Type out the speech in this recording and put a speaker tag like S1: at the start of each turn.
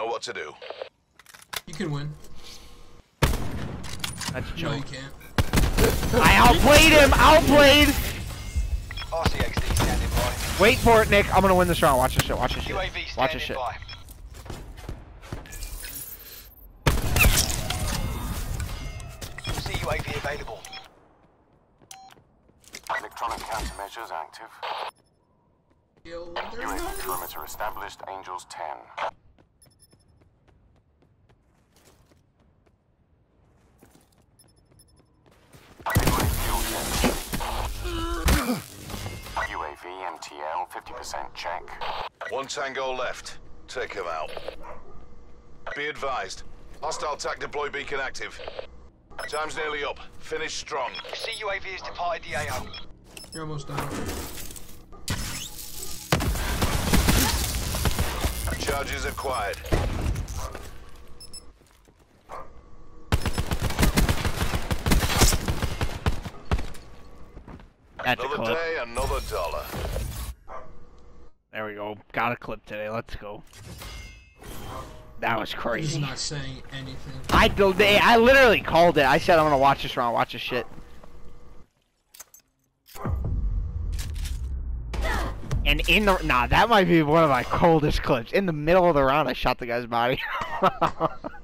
S1: Know what to do.
S2: You can win.
S3: That's a
S2: No, you can't.
S3: I outplayed him. Outplayed.
S4: RCXD standing by.
S3: Wait for it, Nick. I'm gonna win this round. Watch this shit. Watch this shit.
S4: UAV standing
S3: Watch this shit.
S4: by. UAV available.
S5: Electronic countermeasures active.
S2: Yo,
S5: UAV perimeter established. Angels 10. UAV MTL 50% check.
S1: One tango left. Take him out. Be advised. Hostile TAC deploy beacon active. Time's nearly up. Finish strong.
S4: See UAV has departed the AO.
S2: You're almost done.
S1: Charges acquired.
S3: That's a
S1: Another
S3: clip.
S1: day, another dollar.
S3: There we go. Got a clip today. Let's go. That was
S2: He's
S3: crazy.
S2: not saying anything.
S3: I do- they- I literally called it. I said I'm gonna watch this round. Watch this shit. And in the nah, that might be one of my coldest clips. In the middle of the round, I shot the guy's body.